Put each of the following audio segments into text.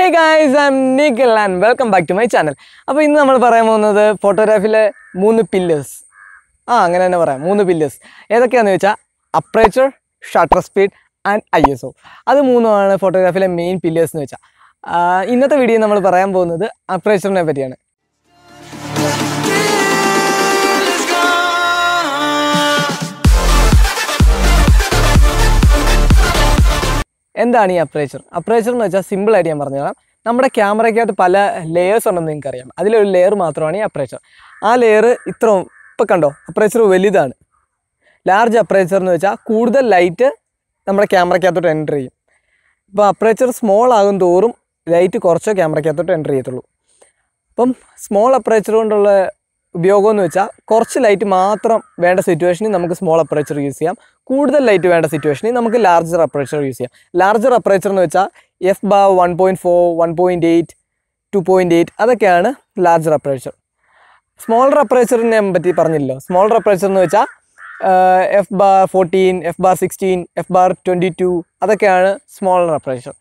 Hey guys I am Nikhil and welcome back to my channel അപ്പോൾ ഇന്ന് നമ്മൾ പറയാൻ പോകുന്നത് ഫോട്ടോഗ്രാഫിയിലെ മൂന്ന് പില്ലേഴ്സ് ആ അങ്ങനെ തന്നെ പറയാം. മൂന്ന് പില്ലേഴ്സ് ഏതൊക്കെയാണെന്ന് വെച്ചാൽ aperture shutter speed and I S O അത് മൂന്നുമാണ് ഫോട്ടോഗ്രാഫിയിലെ മെയിൻ പില്ലേഴ്സ് എന്ന് വെച്ചാൽ ഇന്നത്തെ വീഡിയോ നമ്മൾ പറയാൻ പോകുന്നത് അപ്രേച്ചറിനെ പറ്റിയാണ്. എന്താണ് ഈ അപ്രേച്ചർ അപ്രേച്ചർ എന്ന് വെച്ചാൽ സിമ്പിൾ ആയിട്ട് ഞാൻ പറഞ്ഞുതരാം. നമ്മുടെ ക്യാമറയ്ക്കകത്ത് പല ലെയേഴ്സ് ഉണ്ടെന്ന് നിങ്ങൾക്ക് അറിയാം അതിലൊരു ലെയർ മാത്രമാണ് ഈ അപ്രേച്ചർ ആ ലെയർ ഇത്രയും ഇപ്പം കണ്ടോ? അപ്രേച്ചർ വലുതാണ്. ലാർജ് അപ്രേച്ചർ എന്ന് വെച്ചാൽ കൂടുതൽ ലൈറ്റ് നമ്മുടെ ക്യാമറയ്ക്കകത്തോട്ട് എന്റർ ചെയ്യും. ഇപ്പോൾ അപ്രേച്ചർ സ്മോൾ ആകും തോറും ലൈറ്റ് കുറച്ചോ ക്യാമറയ്ക്കകത്തോട്ട് എന്റർ ചെയ്യത്തുള്ളൂ. അപ്പം സ്മോൾ അപ്രേച്ചർ കൊണ്ടുള്ള ഉപയോഗം എന്ന് വെച്ചാൽ കുറച്ച് ലൈറ്റ് മാത്രം വേണ്ട സിറ്റുവേഷനിൽ നമുക്ക് സ്മോൾ അപ്രേച്ചർ യൂസ് ചെയ്യാം. കൂടുതൽ ലൈറ്റ് വേണ്ട സിറ്റുവേഷനിൽ നമുക്ക് ലാർജർ അപ്രേച്ചർ യൂസ് ചെയ്യാം. ലാർജർ അപ്രേച്ചർ എന്ന് വെച്ചാൽ F bar one point four one point eight two point eight അതൊക്കെയാണ് ലാർജർ അപ്രേച്ചർ സ്മോൾ അപ്രേച്ചറിനെ പറ്റി പറഞ്ഞില്ലല്ലോ. സ്മോൾ അപ്രേച്ചർ എന്ന് വെച്ചാൽ F bar fourteen F bar sixteen F bar twenty two അതൊക്കെയാണ് സ്മോൾ അപ്രേച്ചർ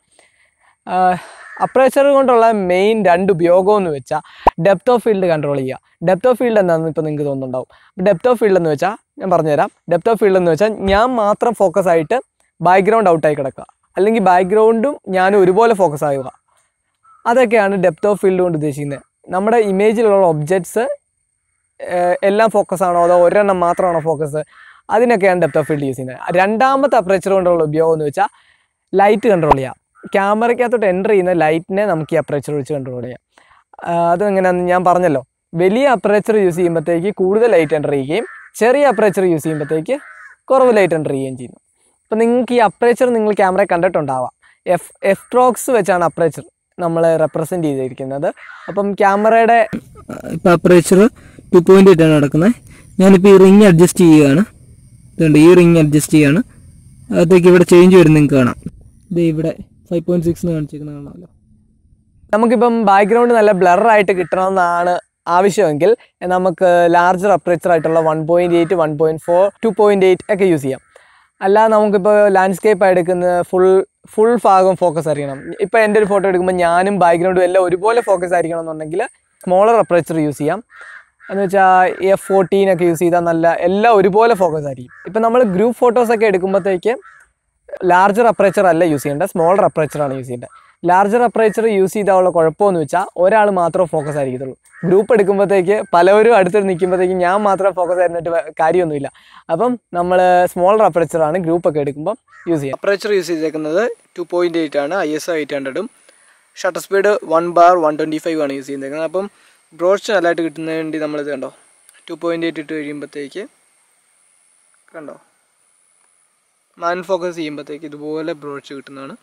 അപ്രേച്ചർ കൊണ്ടുള്ള മെയിൻ രണ്ട് ഉപയോഗം എന്ന് വെച്ചാൽ ഡെപ്ത് ഓഫ് ഫീൽഡ് കൺട്രോൾ ചെയ്യുക. ഡെപ്ത് ഓഫ് ഫീൽഡ് എന്താണെന്ന് ഇപ്പോൾ നിങ്ങൾക്ക് തോന്നുന്നുണ്ടാവും. ഡെപ്ത് ഓഫ് ഫീൽഡ് എന്ന് വെച്ചാൽ ഞാൻ പറഞ്ഞുതരാം. ഡെപ്ത് ഓഫ് ഫീൽഡ് എന്ന് വെച്ചാൽ ഞാൻ മാത്രം ഫോക്കസ് ആയിട്ട് ബാക്ക്ഗ്രൗണ്ട് ഔട്ടായി കിടക്കുക. അല്ലെങ്കിൽ ബാക്ക്ഗ്രൗണ്ടും ഞാനും ഒരുപോലെ ഫോക്കസ് ആവുക. അതൊക്കെയാണ് ഡെപ്ത് ഓഫ് ഫീൽഡ് കൊണ്ട് ഉദ്ദേശിക്കുന്നത്. നമ്മുടെ ഇമേജിലുള്ള ഒബ്ജക്ട്സ് എല്ലാം ഫോക്കസ് ആണോ അതോ ഒരെണ്ണം മാത്രമാണോ ഫോക്കസ് അതിനൊക്കെയാണ് ഡെപ്ത് ഓഫ് ഫീൽഡ് യൂസ് ചെയ്യുന്നത്. രണ്ടാമത്തെ അപ്രേച്ചർ കൊണ്ടുള്ള ഉപയോഗം എന്ന് വെച്ചാൽ ലൈറ്റ് കൺട്രോൾ ചെയ്യാം ക്യാമറയ്ക്കകത്തോട്ട് എന്റർ ചെയ്യുന്ന ലൈറ്റിനെ നമുക്ക് ഈ അപ്രേച്ചർ വെച്ച് കൺട്രോൾ ചെയ്യാം. അത് എങ്ങനെയാണെന്ന് ഞാൻ പറഞ്ഞല്ലോ. വലിയ അപ്രേച്ചർ യൂസ് ചെയ്യുമ്പോഴത്തേക്ക് കൂടുതൽ ലൈറ്റ് എന്റർ ചെയ്യുകയും ചെറിയ അപ്രേച്ചർ യൂസ് ചെയ്യുമ്പോഴത്തേക്ക് കുറവ് ലൈറ്റ് എന്റർ ചെയ്യുകയും ചെയ്യുന്നു. അപ്പം നിങ്ങൾക്ക് ഈ അപ്രേച്ചർ നിങ്ങൾ ക്യാമറ കണ്ടിട്ടുണ്ടാവാം. എഫ് എഫ് ട്രോക്സ് വെച്ചാണ് അപ്രേച്ചർ നമ്മൾ റെപ്രസെന്റ് ചെയ്തിരിക്കുന്നത്. അപ്പം ക്യാമറയുടെ ഇപ്പം അപ്രേച്ചർ ടു പോയിന്റ് എയ്റ്റാണ് നടക്കുന്നത്. ഞാനിപ്പോൾ ഈ റിങ് അഡ്ജസ്റ്റ് ചെയ്യുകയാണ്. ഇതുണ്ട് ഈ റിങ് അഡ്ജസ്റ്റ് ചെയ്യുകയാണ്. അകത്തേക്ക് ഇവിടെ ചേഞ്ച് വരും നിങ്ങൾക്ക് കാണാം. ഇത് ഇവിടെ ഫൈവ് പോയിന്റ് സിക്സ് എന്ന് കാണിച്ചിരിക്കുന്നത് കാണാമല്ലോ. നമുക്കിപ്പം ബാക്ക്ഗ്രൗണ്ട് നല്ല ബ്ലറായിട്ട് കിട്ടണമെന്നാണ് ആവശ്യമെങ്കിൽ നമുക്ക് ലാർജർ അപ്രേച്ചർ ആയിട്ടുള്ള one point eight one point four two point eight ഒക്കെ യൂസ് ചെയ്യാം. അല്ലാതെ നമുക്കിപ്പോൾ ലാൻഡ്സ്കേപ്പ് എടുക്കുന്ന ഫുൾ ഫുൾ ഭാഗം ഫോക്കസ് ആയിരിക്കണം. ഇപ്പോൾ എന്റെ ഒരു ഫോട്ടോ എടുക്കുമ്പോൾ ഞാനും ബാക്ക്ഗ്രൗണ്ടും എല്ലാം ഒരുപോലെ ഫോക്കസ് ആയിരിക്കണം എന്നുണ്ടെങ്കിൽ സ്മോളർ അപ്രേച്ചർ യൂസ് ചെയ്യാം. എന്ന് വെച്ചാൽ എഫ് ഫോർട്ടീൻ ഒക്കെ യൂസ് ചെയ്താൽ നല്ല എല്ലാം ഒരുപോലെ ഫോക്കസ് ആയിരിക്കും. ഇപ്പം നമ്മൾ ഗ്രൂപ്പ് ഫോട്ടോസൊക്കെ എടുക്കുമ്പോഴത്തേക്ക് ലാർജർ അപ്രേച്ചർ അല്ല യൂസ് ചെയ്യേണ്ടത് സ്മോളർ അപ്രേച്ചറാണ് യൂസ് ചെയ്യേണ്ടത് ലാർജർ അപ്രേച്ചർ യൂസ് ചെയ്താലുള്ള കുഴപ്പമെന്ന് വെച്ചാൽ ഒരാൾ മാത്രം ഫോക്കസ് ആയിരിക്കത്തുള്ളൂ. ഗ്രൂപ്പ് എടുക്കുമ്പോഴത്തേക്ക് പലവരും അടുത്ത് നിൽക്കുമ്പോഴത്തേക്ക് ഞാൻ മാത്രം ഫോക്കസ് ആയിരുന്നിട്ട് കാര്യമൊന്നുമില്ല. അപ്പം നമ്മൾ സ്മോളർ അപ്രേച്ചറാണ് ഗ്രൂപ്പൊക്കെ എടുക്കുമ്പോൾ യൂസ് ചെയ്യുക അപ്രേച്ചർ യൂസ് ചെയ്തേക്കുന്നത് ടു പോയിന്റ് എയ്റ്റ് ആണ് I S eight ഹൺഡ്രഡും shutter speed one bar one twenty five ആണ് യൂസ് ചെയ്തേക്കുന്നത്. അപ്പം ബ്രോഡ്സ് നല്ലതായിട്ട് കിട്ടുന്നതിന് വേണ്ടി നമ്മളിത് കണ്ടോ? ടു പോയിന്റ് എയ്റ്റ് ഇട്ട് കഴിയുമ്പോഴത്തേക്ക് കണ്ടോ? മാൻ ഫോക്കസ് ചെയ്യുമ്പോഴത്തേക്ക് ഇതുപോലെ ബ്രോഡ്സ് കിട്ടുന്നതാണ്.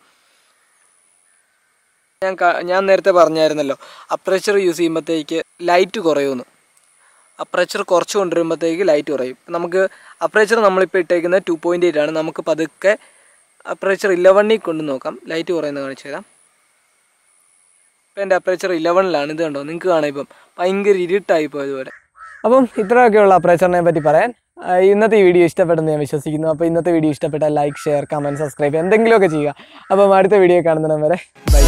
ഞാൻ ഞാൻ നേരത്തെ പറഞ്ഞായിരുന്നല്ലോ അപ്രച്ചർ യൂസ് ചെയ്യുമ്പോഴത്തേക്ക് ലൈറ്റ് കുറയുമെന്ന് അപ്രച്ചർ കുറച്ച് കൊണ്ടുവരുമ്പോഴത്തേക്ക് ലൈറ്റ് കുറയും. നമുക്ക് അപ്രച്ചർ നമ്മളിപ്പോൾ ഇട്ടേക്കുന്നത് ടു പോയിന്റ് എയ്റ്റ് ആണ്. നമുക്ക് പതുക്കെ അപ്രച്ചർ ഇലവണിൽ കൊണ്ട് നോക്കാം. ലൈറ്റ് കുറയുന്നത് കാണിച്ചു തരാം. ഇപ്പം എന്റെ അപ്രച്ചർ ഇലവണിലാണ് ഇത് കണ്ടോ? നിങ്ങൾക്ക് കാണാം ഇപ്പം. ഭയങ്കര ഇരുട്ടായി പോയതുപോലെ. അപ്പം ഇത്രയൊക്കെയുള്ള അപ്രച്ചറിനെ പറ്റി പറയാൻ ഇന്നത്തെ വീഡിയോ ഇഷ്ടപ്പെട്ടെന്ന് ഞാൻ വിശ്വസിക്കുന്നു. അപ്പോൾ ഇന്നത്തെ വീഡിയോ ഇഷ്ടപ്പെട്ടാൽ ലൈക്ക് ഷെയർ കമന്റ് സബ്സ്ക്രൈബ് എന്തെങ്കിലുമൊക്കെ ചെയ്യുക. അപ്പം അടുത്ത വീഡിയോ കാണുന്നിടം വരെ ബൈ